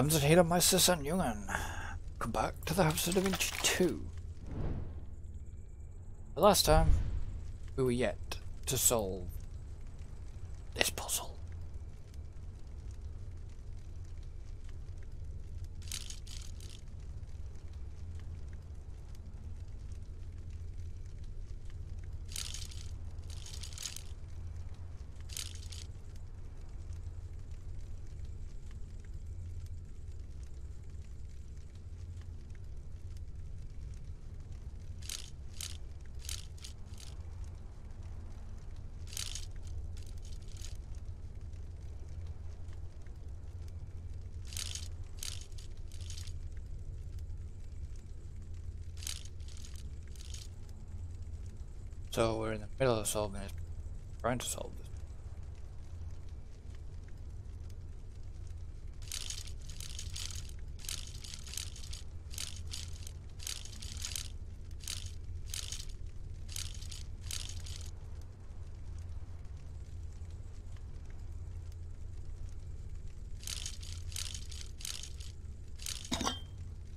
Damsel here, Meister St. Jungen. Come back to the House of Da Vinci 2. The last time, we were yet to solve this puzzle. So we're in the middle of solving this, trying to solve this.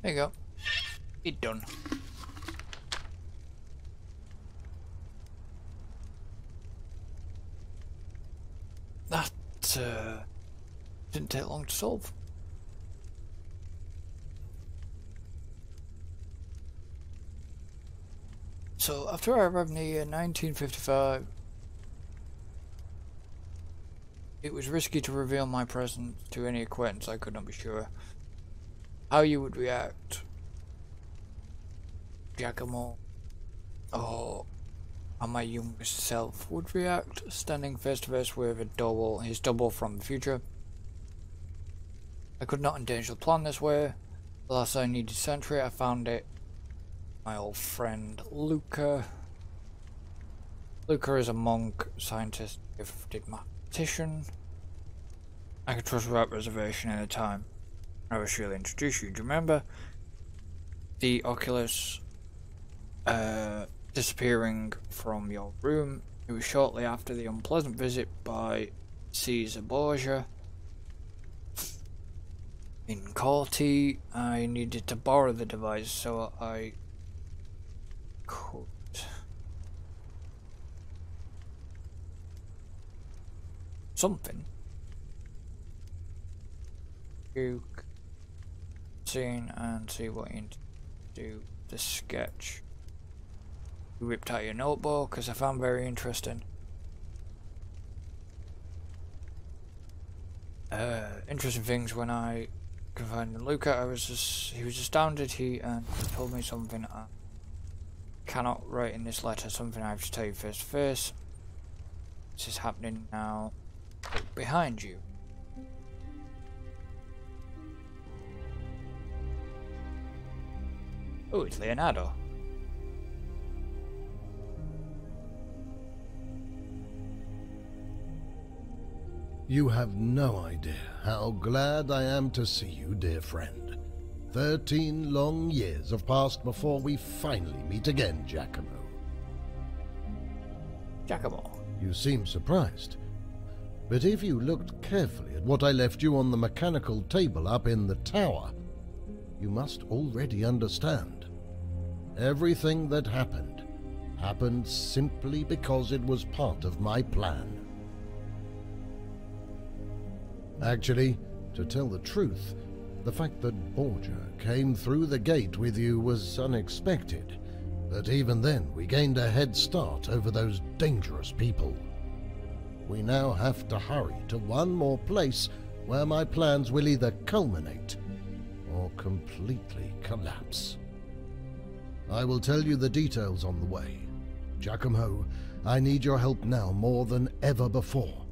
There you go. It done. Uh, didn't take long to solve. So after I arrived in the year 1955, it was risky to reveal my presence to any acquaintance I could not be sure how you would react. Giacomo, or how my younger self would react, standing face to face with a double, his double from the future. I could not endanger the plan this way. Last I needed sentry, I found it. My old friend Luca. Luca is a monk, scientist, gifted mathematician. I could trust without reservation any time. I was surely introduce you. Do you remember the Oculus uh, disappearing from your room? It was shortly after the unpleasant visit by Caesar Borgia. In Corti, I needed to borrow the device so I could. Something. You scene and see what you need to do the sketch. You ripped out your notebook because I found very interesting. Uh, interesting things when I confided in Luca, I was just, he was astounded, he and told me something I cannot write in this letter, something I have to tell you face to face. This is happening now. Behind you. Oh, it's Leonardo. You have no idea how glad I am to see you, dear friend. Thirteen long years have passed before we finally meet again, Giacomo. Giacomo. You seem surprised. But if you looked carefully at what I left you on the mechanical table up in the tower, you must already understand. Everything that happened happened simply because it was part of my plan. Actually, to tell the truth, the fact that Borgia came through the gate with you was unexpected, but even then we gained a head start over those dangerous people. We now have to hurry to one more place where my plans will either culminate or completely collapse. I will tell you the details on the way. Giacomo, I need your help now more than ever before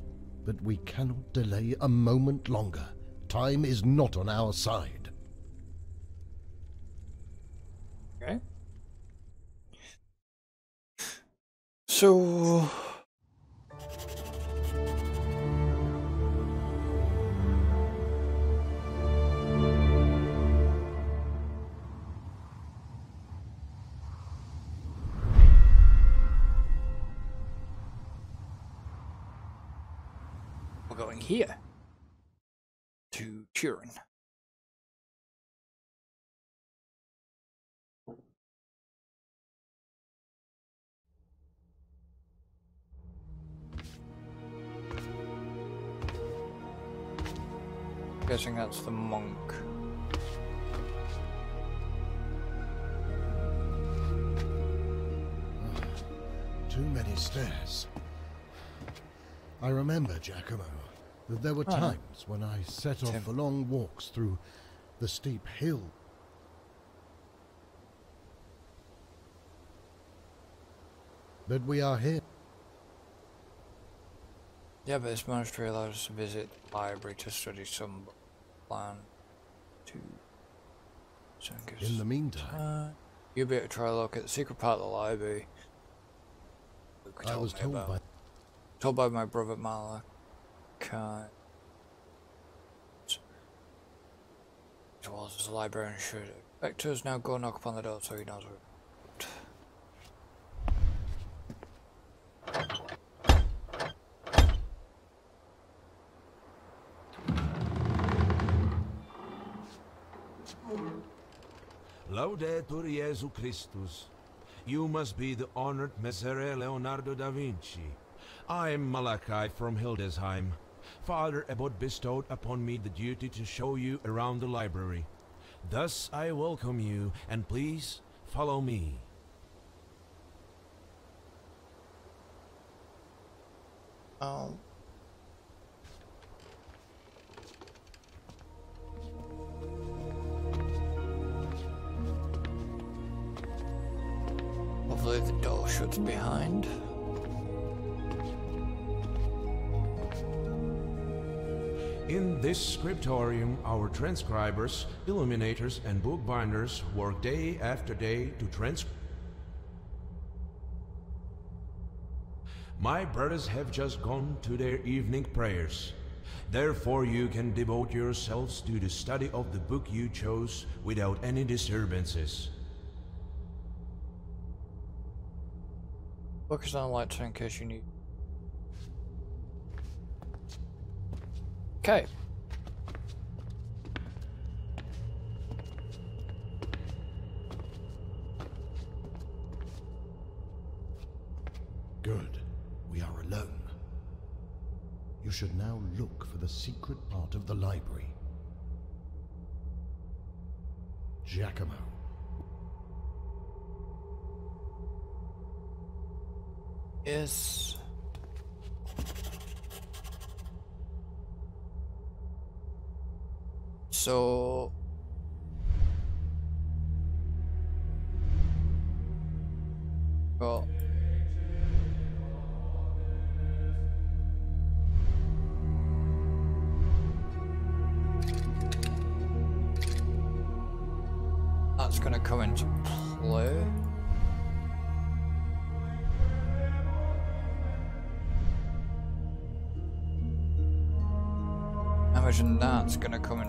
but we cannot delay a moment longer. Time is not on our side. Okay. So here to Turin. Guessing that's the monk. Too many stairs. I remember Giacomo that there were Oh, times when I set off Tim. for long walks through the steep hill. But we are here. Yeah, but this monastery allows us to visit the library to study some plan to. So In the meantime, Uh, you better try a look at the secret part of the library. I told was told about. by Told by my brother Malachi. As well as the librarian should expect now go knock upon the door so he knows we're. Laudetur Jesu Christus. You must be the honored Messer Leonardo da Vinci. I'm Malachi from Hildesheim. Father Abbot bestowed upon me the duty to show you around the library. Thus I welcome you, and please follow me. Oh. Hopefully the door shuts behind. In this scriptorium, our transcribers, illuminators, and bookbinders work day after day to transcribe. My brothers have just gone to their evening prayers. Therefore, you can devote yourselves to the study of the book you chose without any disturbances. Focus on lights in case you need. Okay. Good. We are alone. You should now look for the secret part of the library. Giacomo. Yes. So well that's gonna come into play. Imagine that's gonna come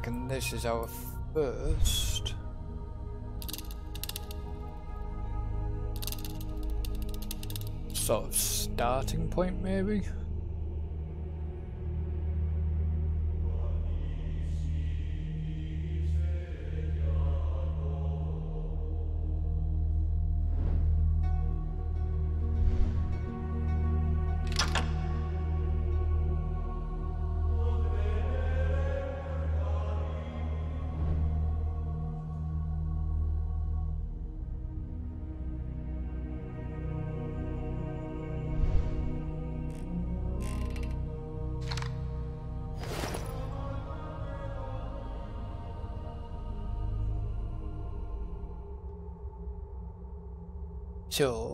reckon this is our first. Sort of starting point, maybe? So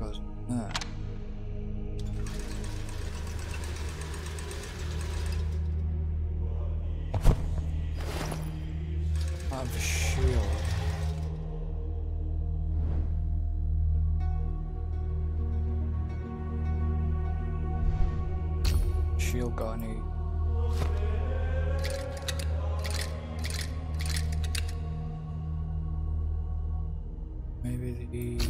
goes have a shield. Shield got Maybe the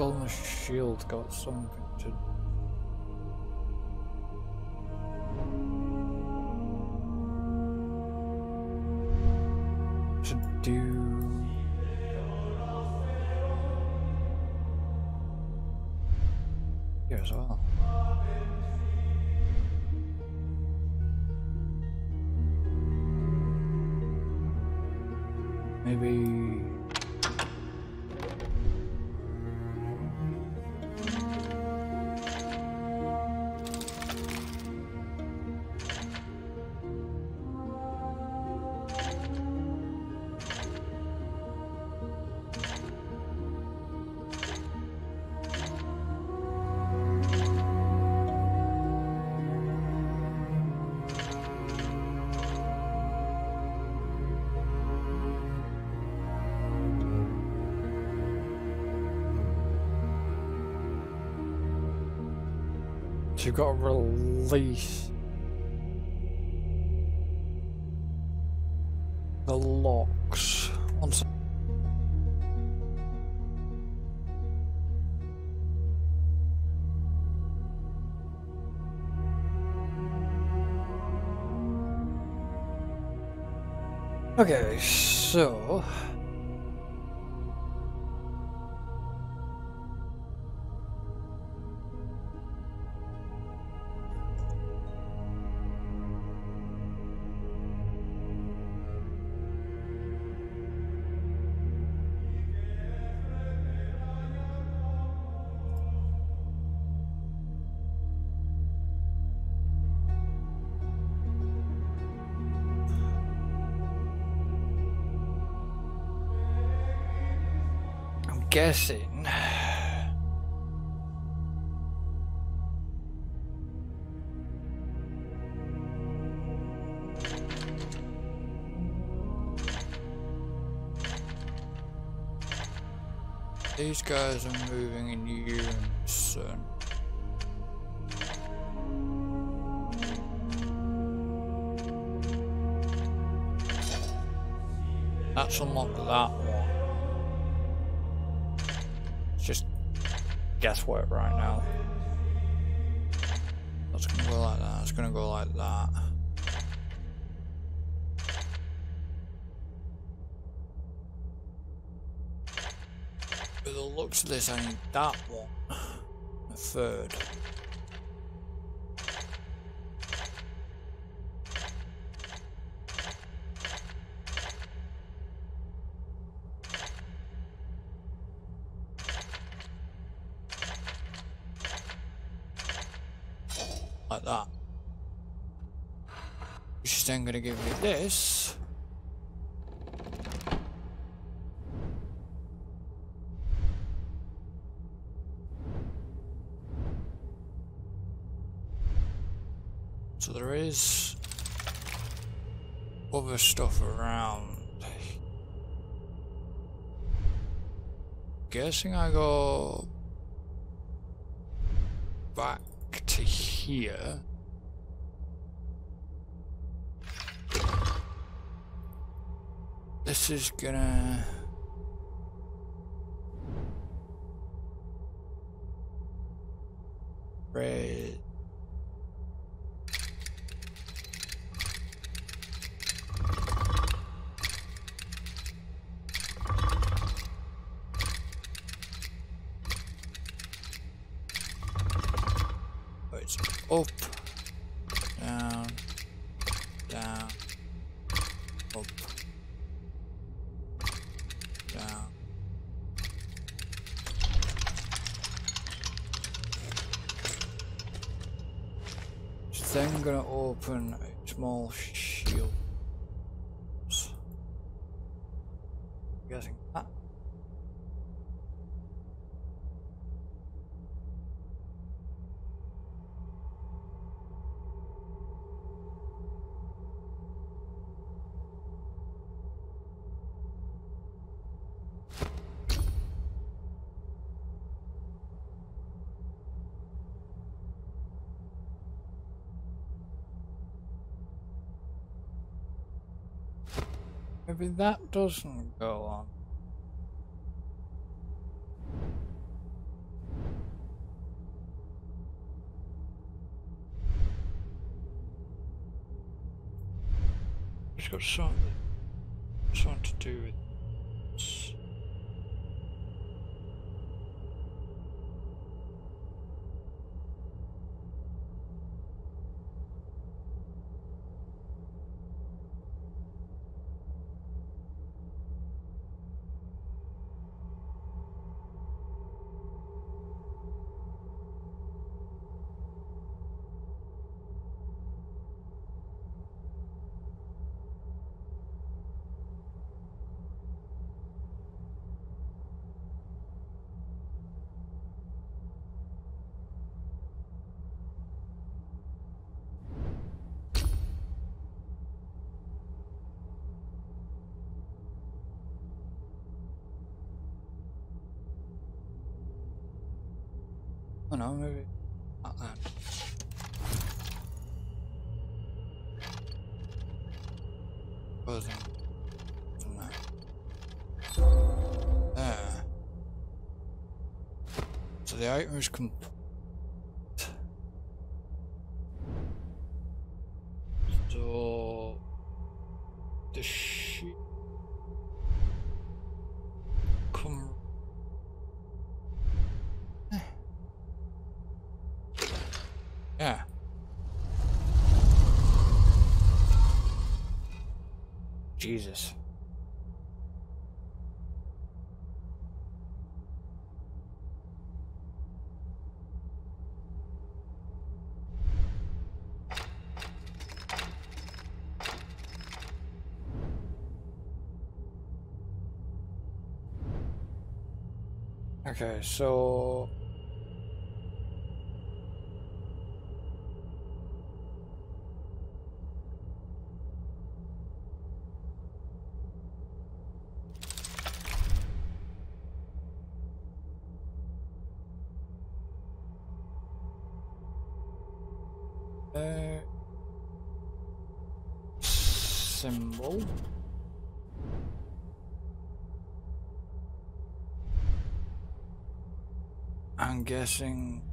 Golden Shield got something to got release the locks. Okay, so I'm guessing. These guys are moving in unison. Let's unlock that guesswork right now. That's gonna go like that. It's gonna go like that. By the looks of this, I need that one. A third. like that. To give me this. So there is other stuff around. Guessing I go back to here. This is gonna... Red. It's up, down, down, up, down. It's then I'm gonna open a small sh shields. Guessing that. Maybe that doesn't go on. It's got something, something to do with this. Oh no, maybe not that. Wasn't from that. There. So the item is complete. Okay, so Uh, symbol. Guessing.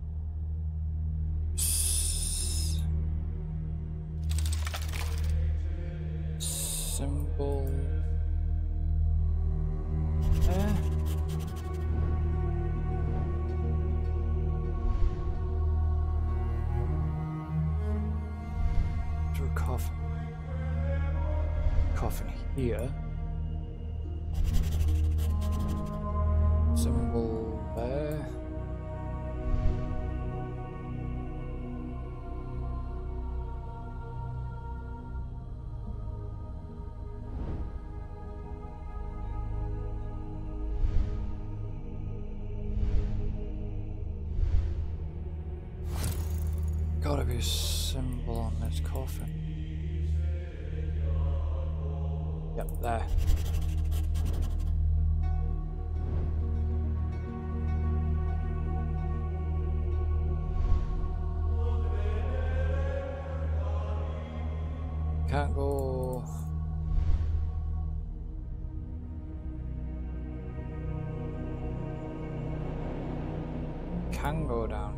Can go down.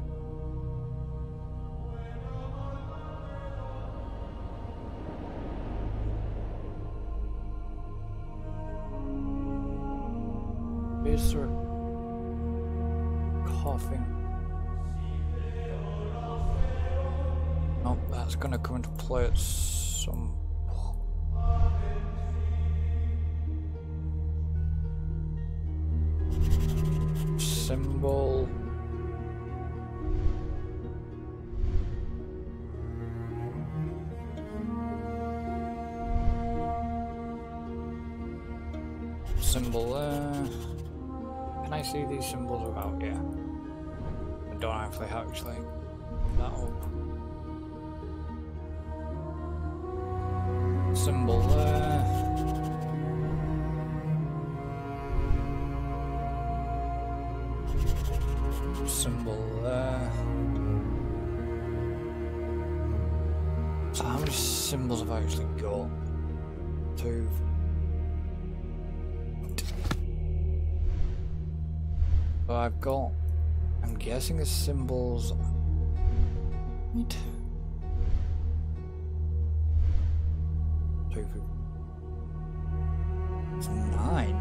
There coughing? Nope, that's gonna come into play at some actually actually that up. Symbol there. Symbol there. So how many symbols have I actually got? Two. I've got, guessing the symbols. Two. It's nine.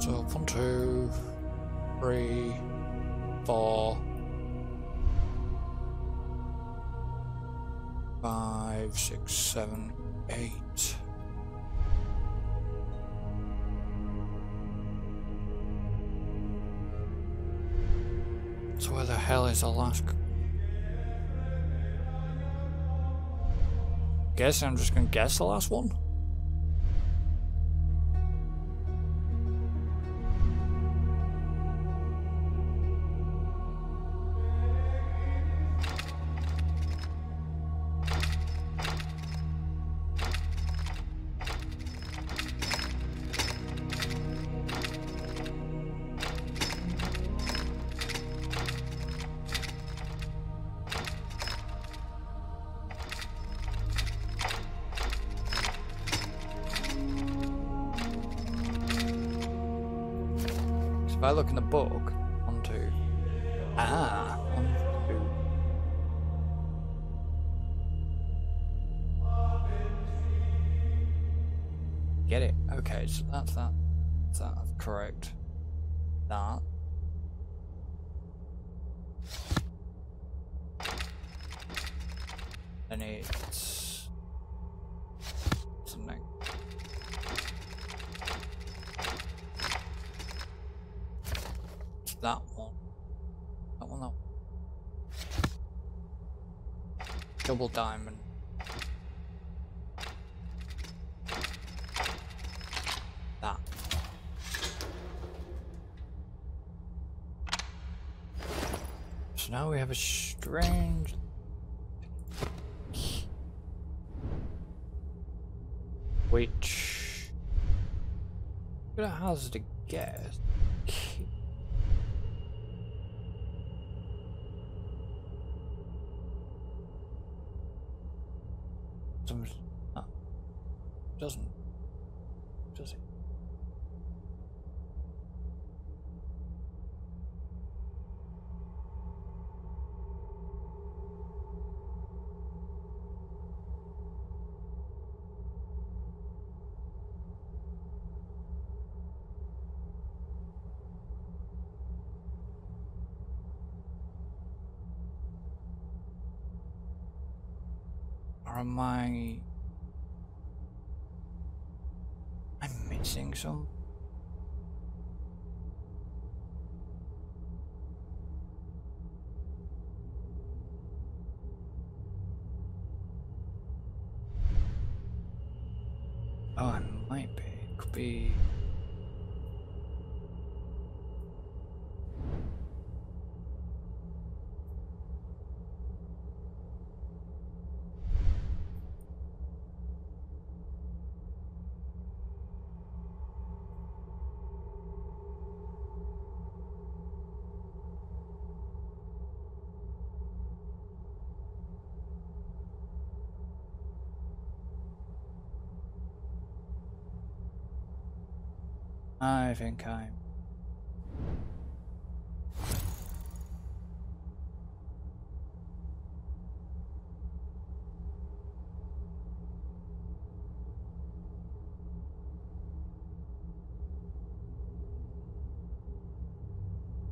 So one, two, three, four, five, six, seven, eight. So where the hell is Alaska? Guess I'm just gonna guess the last one. And it's something. It's that one. That one, that one. Double diamond. That. So now we have a strange. Which. Good hazard to guess. Some, ah, doesn't. Does it? Or am I... I'm missing some... Oh, I might be. Could be... I think I'm.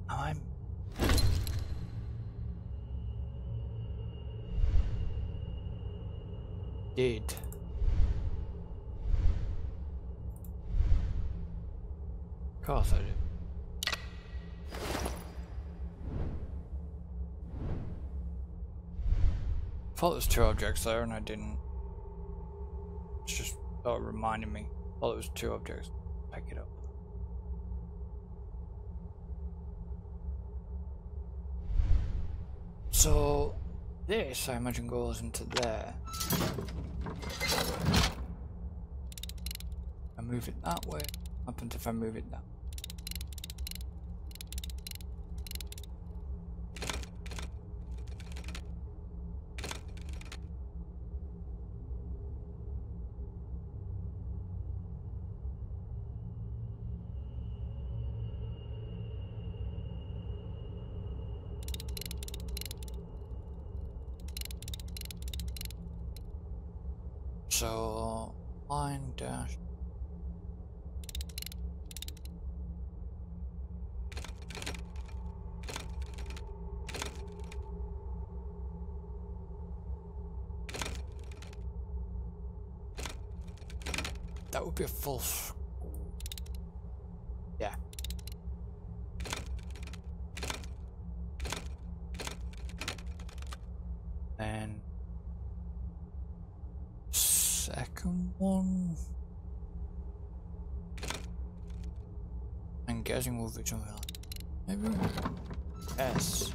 I'm. Did. I thought there was two objects there and I didn't. It's just oh, it reminded me. Oh, there was two objects. Pick it up. So this I imagine goes into there. I move it that way. What happens if I move it that way? Full. Yeah. And second one. I'm guessing we'll be something like maybe S.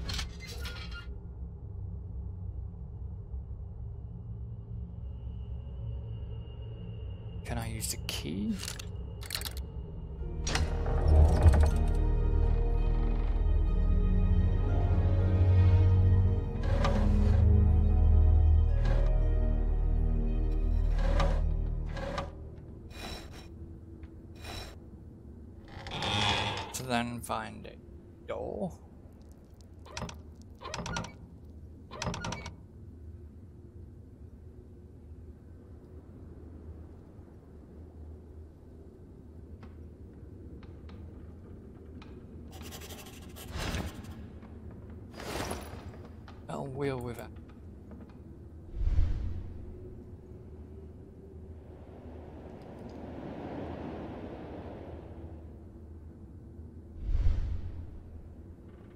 To then find a door. I'll wheel with it.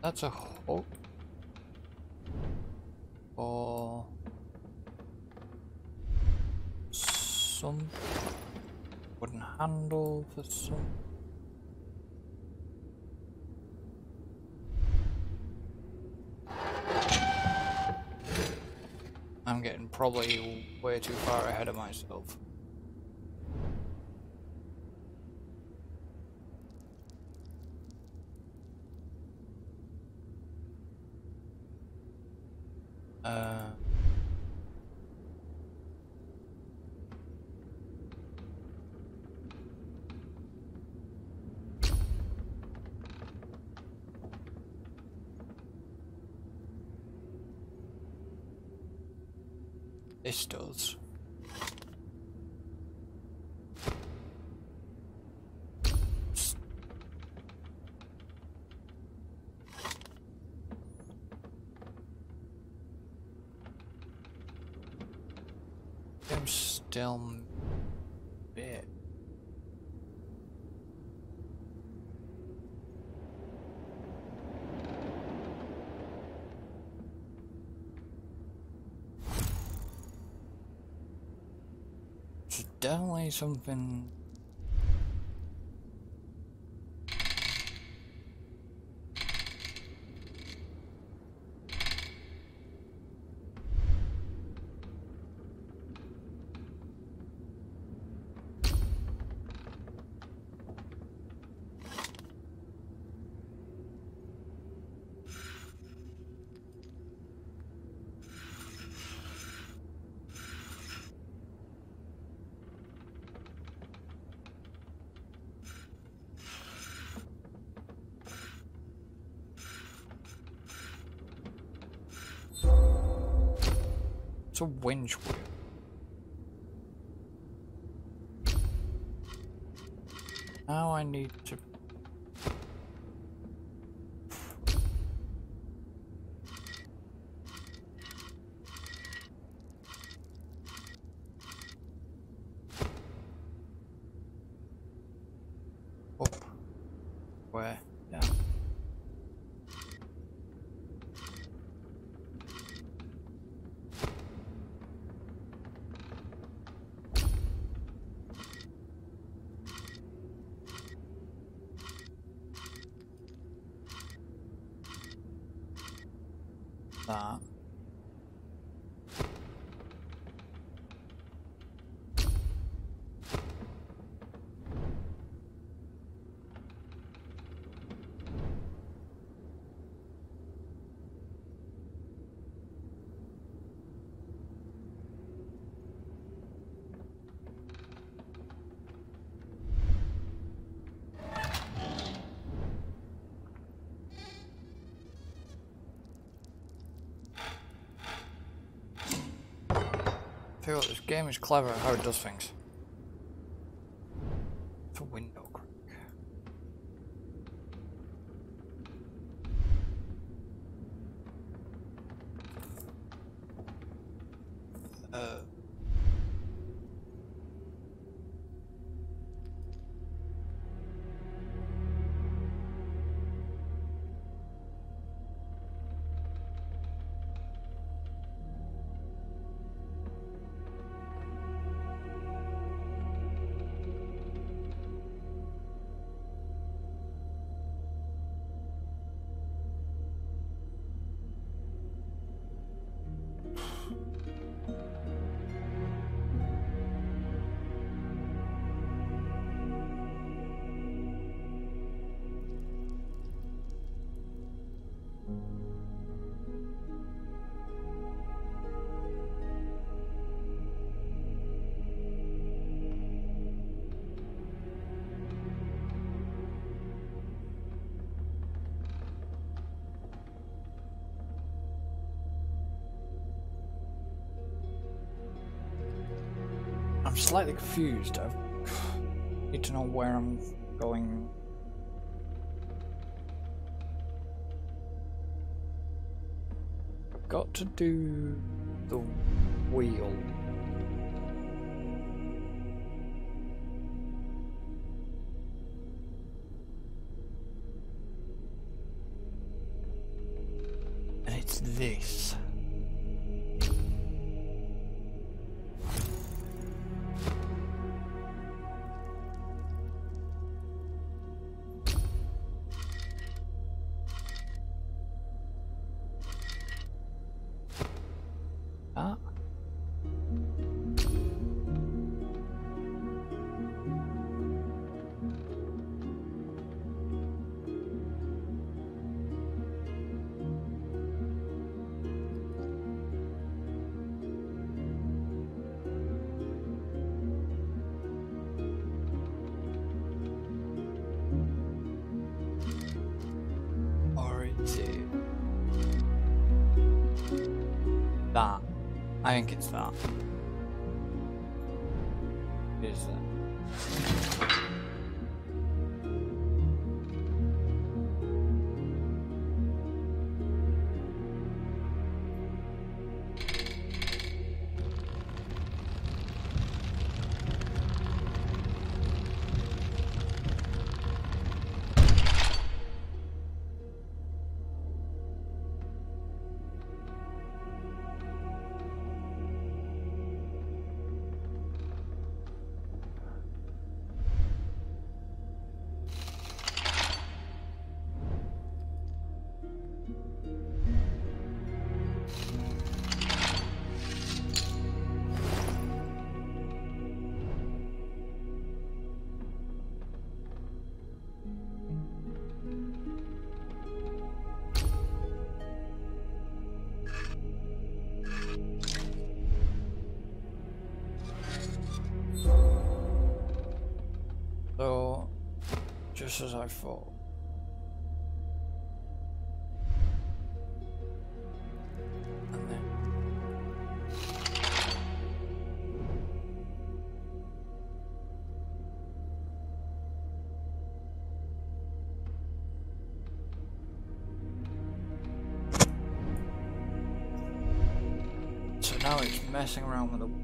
That's a hook. Or some wooden handle for some. I'm getting probably way too far ahead of myself. Uh, this does. S- I'm still bit. It's definitely something. It's a winch wheel. Now I need to. Up. Where? Down. That. Tell you what, this game is clever at how it does things. I'm slightly confused. I need to know where I'm going. I've got to do the wheel. I think it's that. Just as I thought. And then. So now it's messing around with the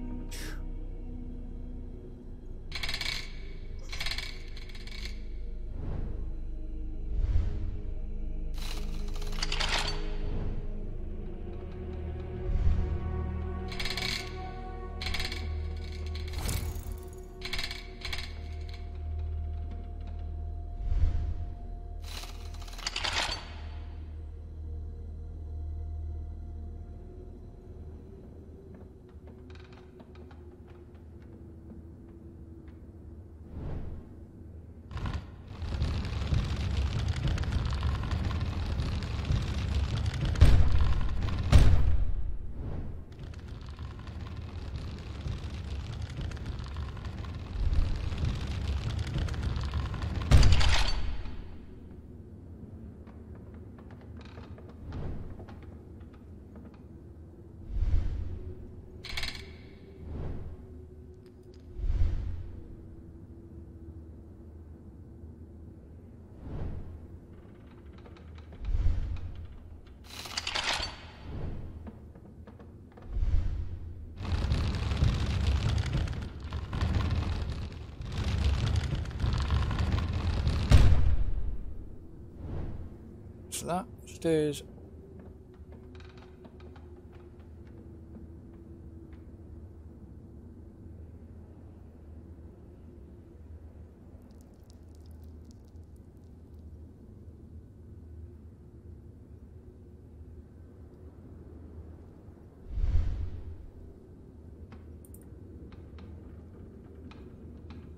So that. Stays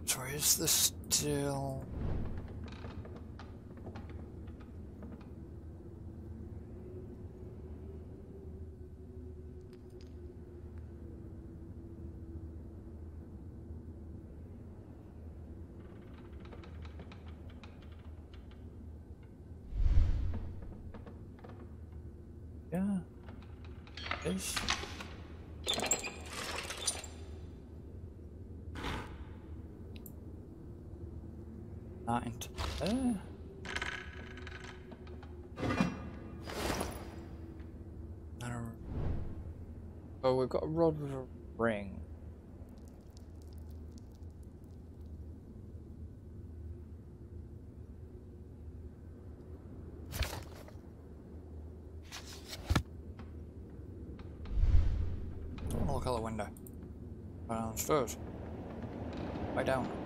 So is this still... Yeah. Is. Uh. I don't. Oh, we've got a rod with a ring. Look out the window. Downstairs. Right down.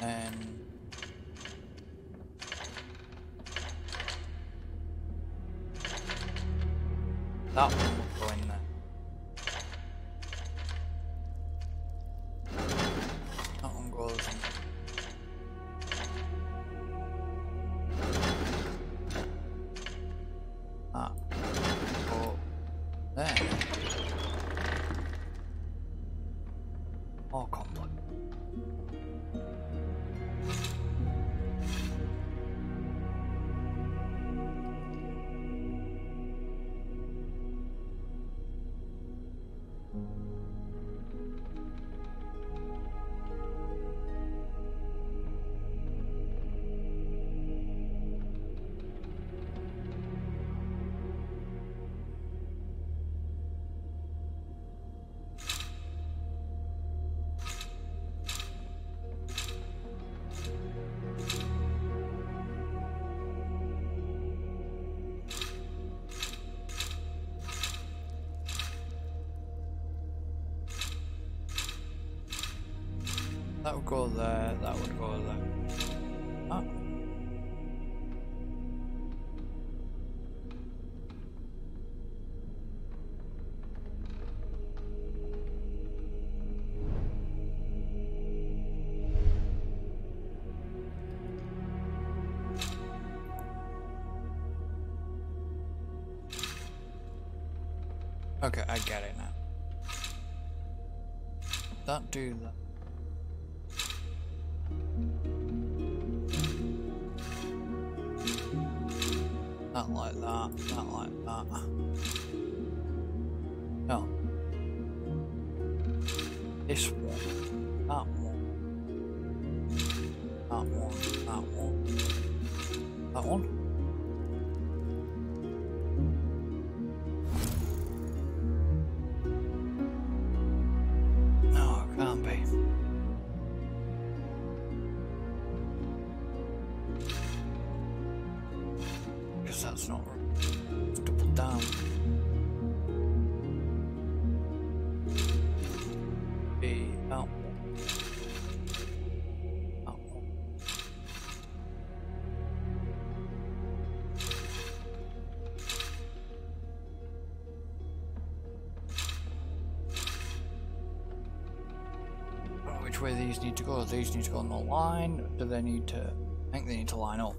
And that one will go in That would go there, that would go there. Ah. Okay, I get it now. Don't do that. Not like that. No. This one, that one, that one, that one, that one. These need to go? These need to go on the line. Do they need to? I think they need to line up.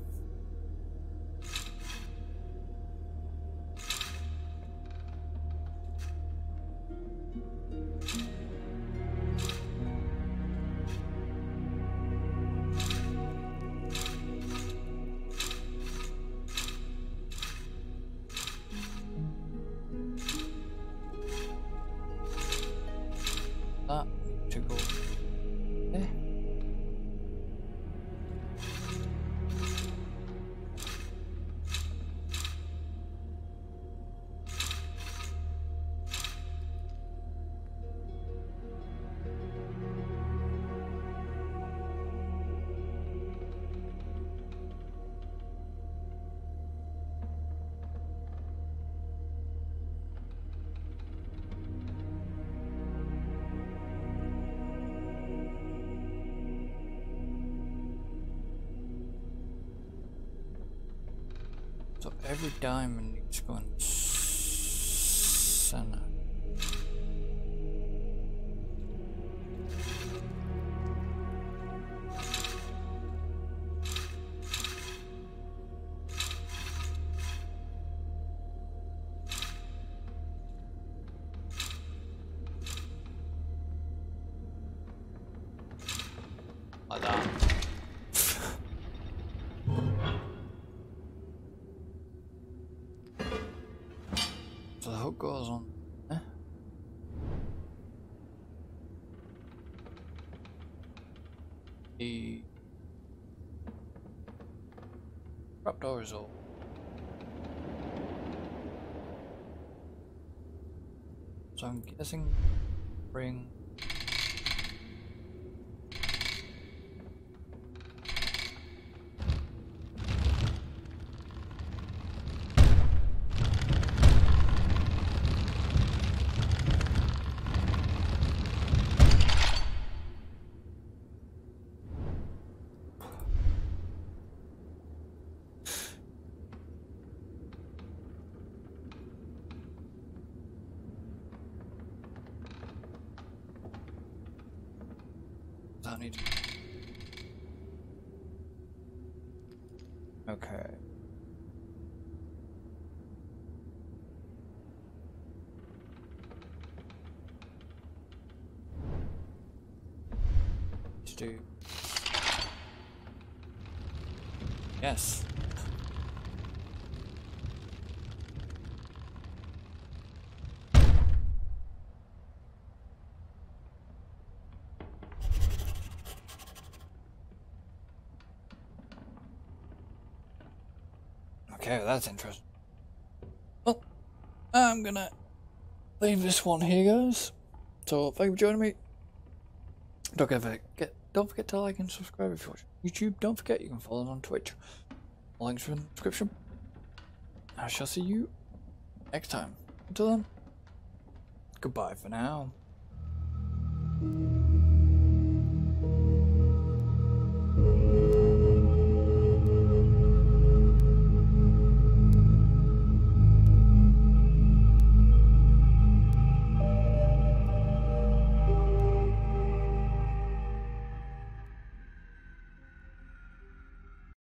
Every diamond needs to is. So I'm guessing bring Okay. Do. Yes. Okay, that's interesting. Well, I'm gonna leave this one here, guys. So thank you for joining me. Don't forget, don't forget to like and subscribe if you watch YouTube. Don't forget you can follow us on Twitch. Links are in the description. I shall see you next time. Until then, goodbye for now.